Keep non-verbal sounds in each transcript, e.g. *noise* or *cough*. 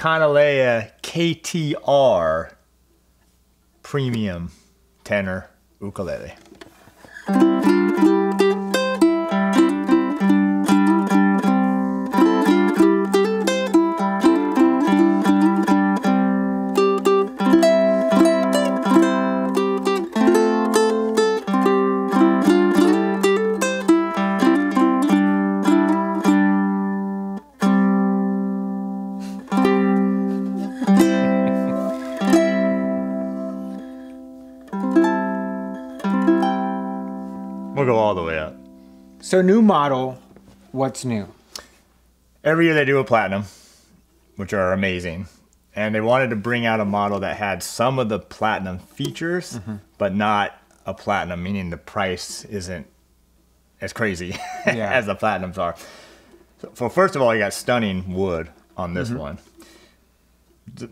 Kanilea KTR Premium Tenor Ukulele. We'll go all the way up. So new model, what's new? Every year they do a platinum, which are amazing. And they wanted to bring out a model that had some of the platinum features, Mm-hmm. but not a platinum, meaning the price isn't as crazy *laughs* Yeah. as the platinums are. So, first of all, you got stunning wood on this Mm-hmm. one. The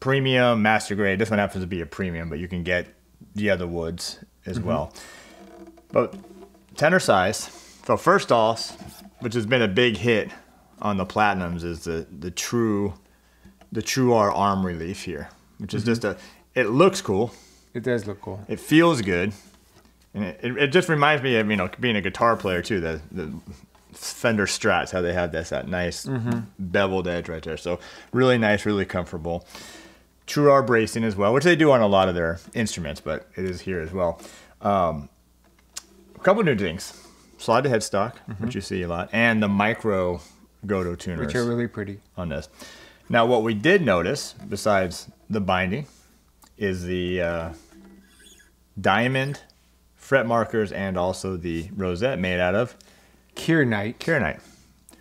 premium, master grade. This one happens to be a premium, but you can get the other woods as Mm-hmm. well. But tenor size. So first off, which has been a big hit on the platinums, is the the true the true R arm relief here, which is just a. It looks cool. It does look cool. It feels good, and it, it, it just reminds me of you know being a guitar player too. The the Fender Strats, how they have this that nice beveled edge right there. So really nice, really comfortable. True R bracing as well, which they do on a lot of their instruments, but it is here as well. Um, couple new things: slide to headstock, which you see a lot, and the micro Gotoh tuners Which are really pretty. on this. Now, what we did notice, besides the binding, is the uh, diamond fret markers and also the rosette made out of Kirinite. Kirinite,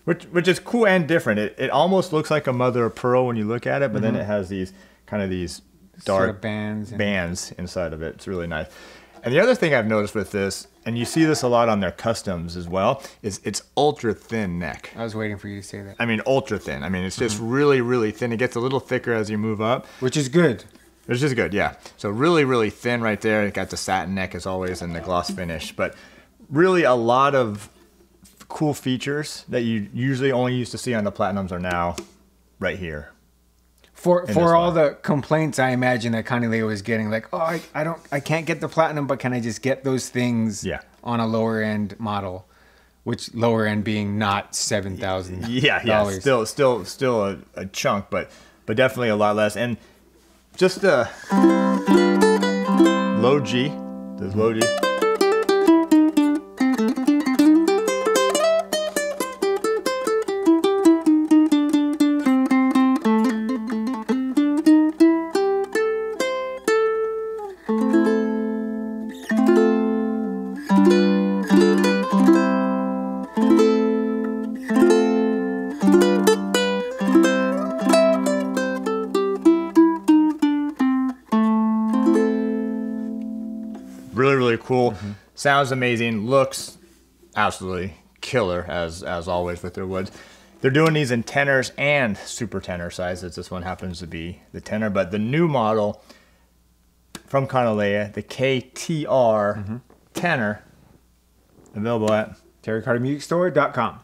which which is cool and different. It, it almost looks like a mother of pearl when you look at it, but then it has these kind of these dark Sort of bands. bands inside of it. It's really nice. And the other thing I've noticed with this, and you see this a lot on their customs as well, is it's ultra thin neck. I was waiting for you to say that. I mean, ultra thin. I mean, it's just Mm-hmm. really, really thin. It gets a little thicker as you move up. Which is good. It's just good, yeah. So really, really thin right there. It got the satin neck as always and the gloss finish, but really a lot of cool features that you usually only used to see on the platinums are now right here. For for all the complaints I imagine that Kanile'a was getting, like, oh, I, I don't, I can't get the platinum, but can I just get those things Yeah. on a lower end model? Which lower end being not seven thousand. Yeah, yeah. Still, still, still a, a chunk, but but definitely a lot less. And just a low G, this low G. really really cool. Mm-hmm. Sounds amazing. Looks absolutely killer as as always with their woods. They're doing these in tenors and super tenor sizes. This one happens to be the tenor but the new model from Kanilea, the KTR mm-hmm. tenor available at TerryCarterMusicStore.com.